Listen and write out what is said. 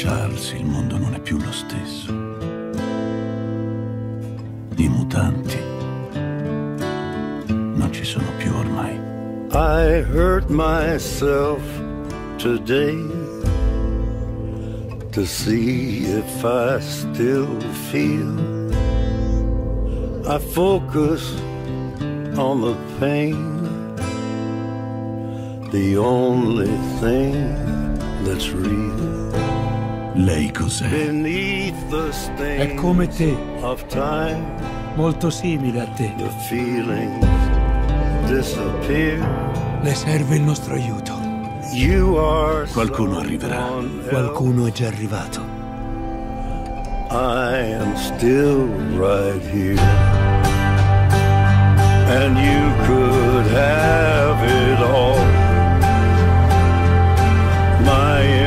Forse il mondo non è più lo stesso. I mutanti non ci sono più ormai. I hurt myself today to see if I still feel. I focus on the pain, the only thing that's real. Lei cos'è? È come te. Molto simile a te. Le serve il nostro aiuto. Qualcuno arriverà. Qualcuno è già arrivato. I am still right here. And you could have it all. My